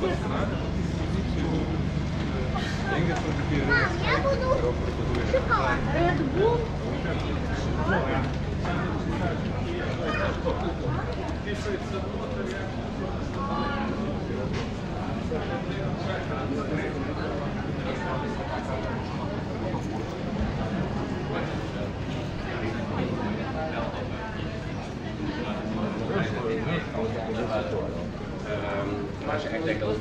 Мам, я буду шоколад. Red Bull. Шоколад. Deckel.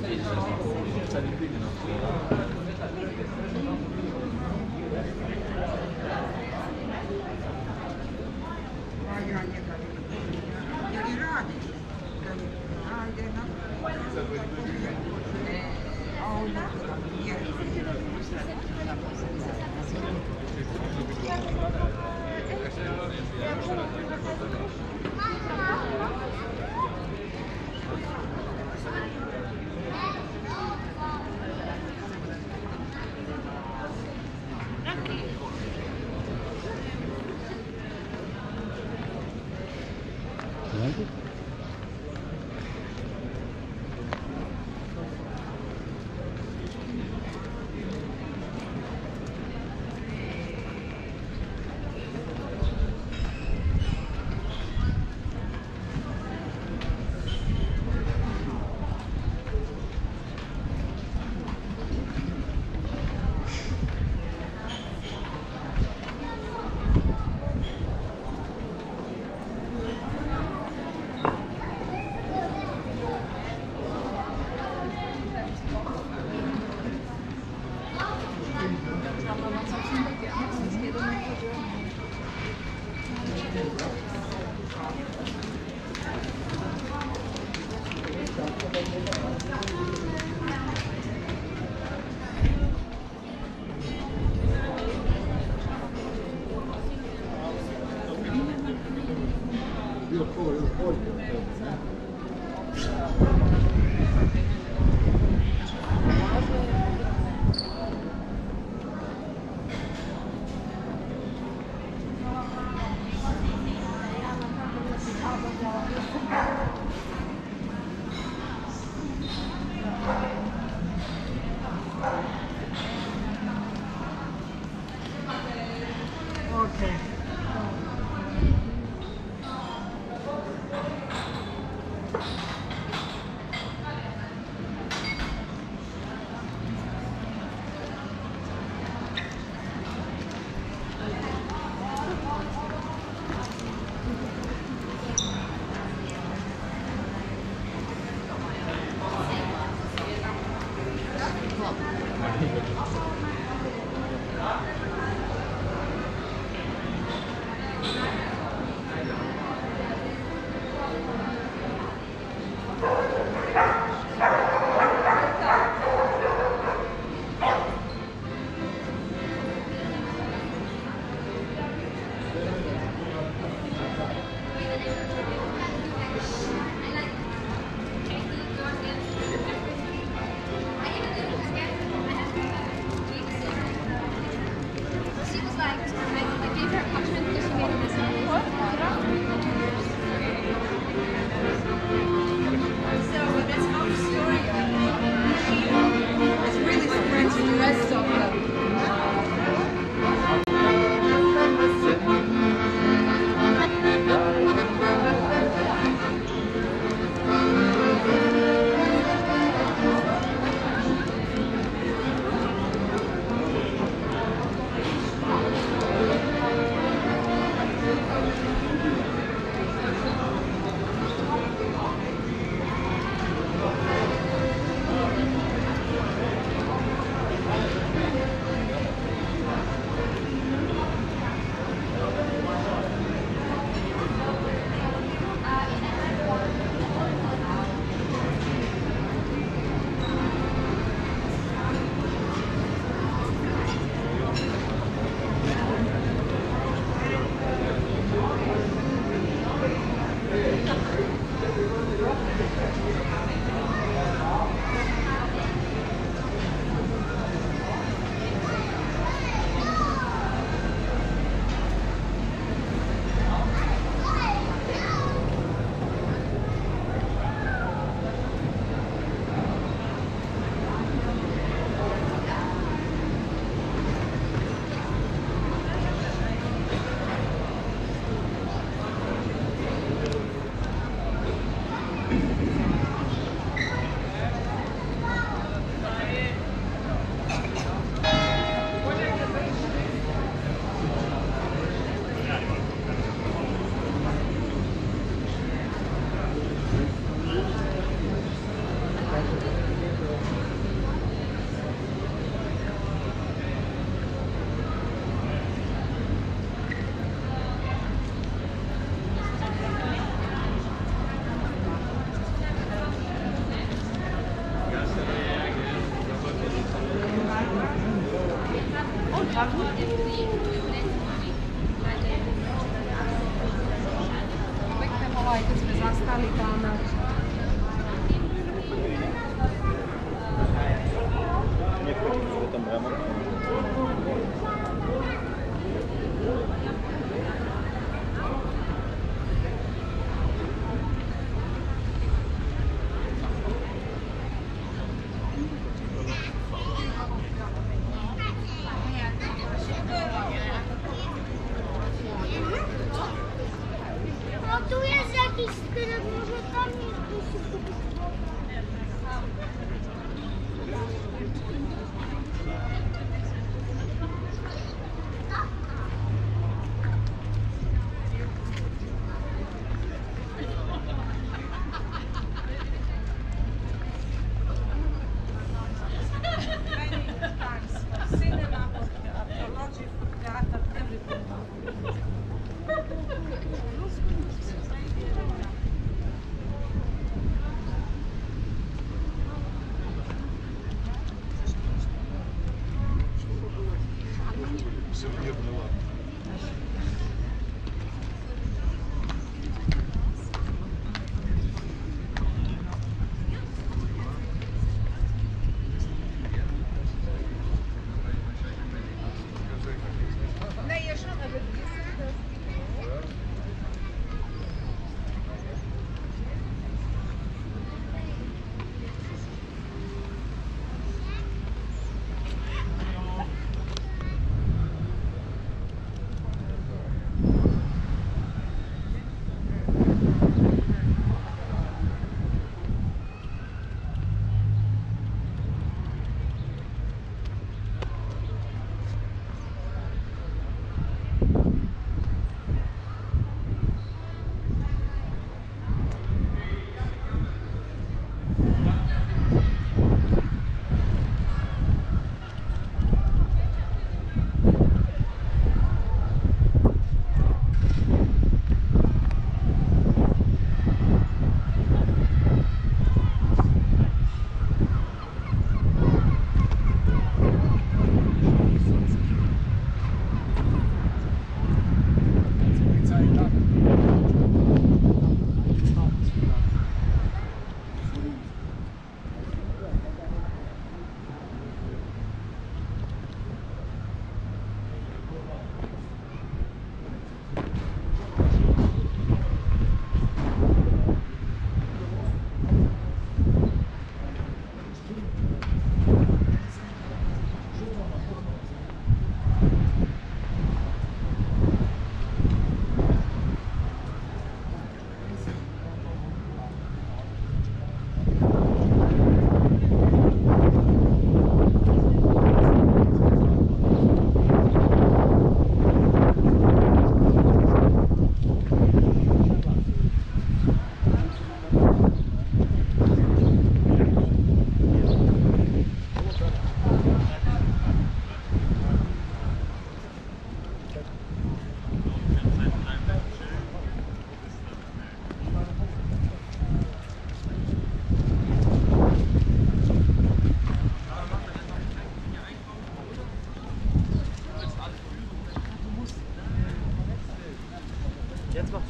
I'm Ramón.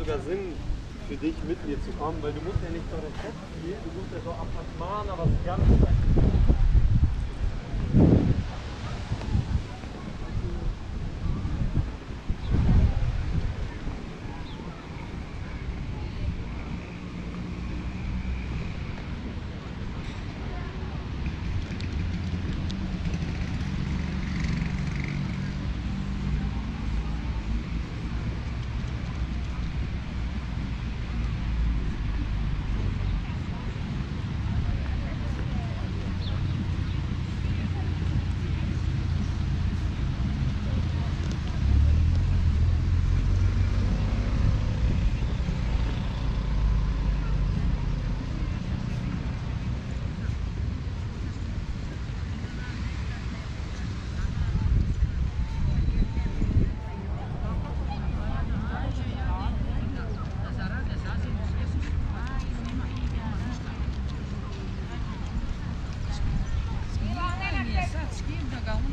sogar Sinn für dich mit mir zu kommen, weil du musst ja nicht so den Kopf spielen, du musst ja so Apartmana was ganz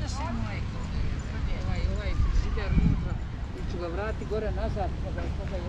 naše mleko. Ovaj, ovaj ću ga vratiti gore nazad, pa da je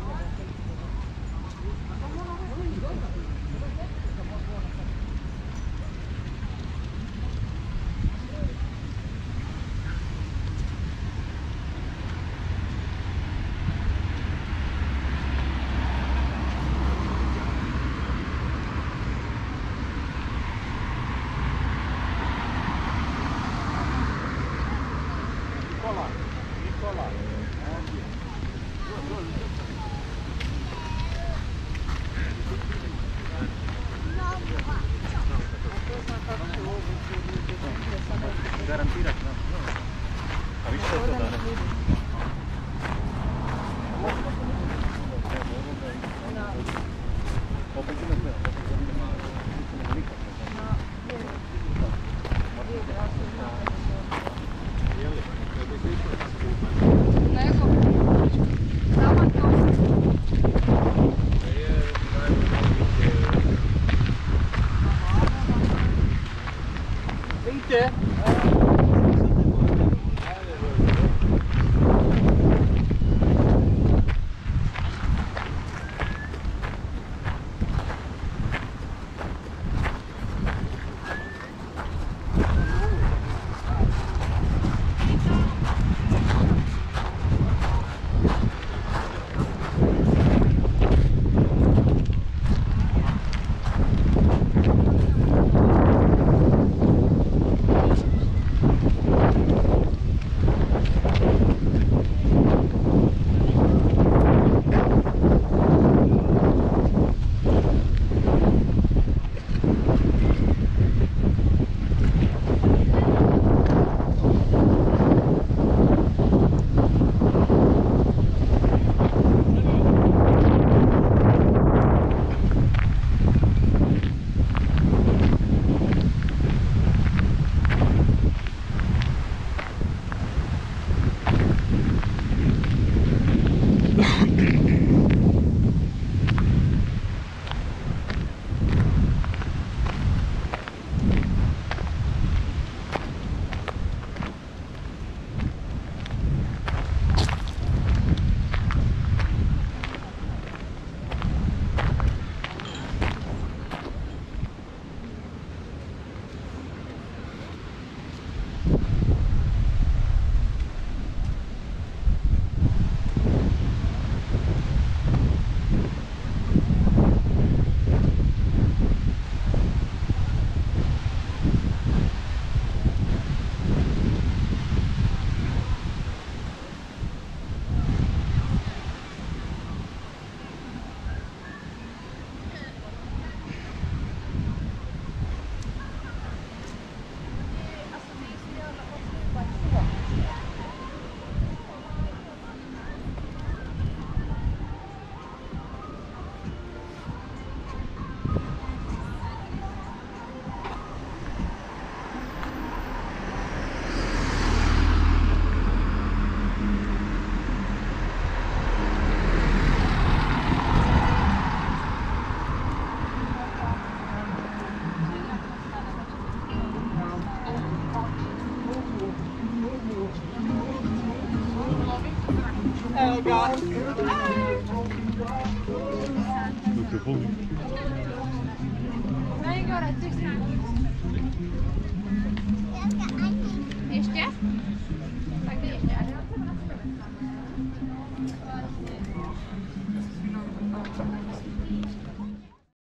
Danke.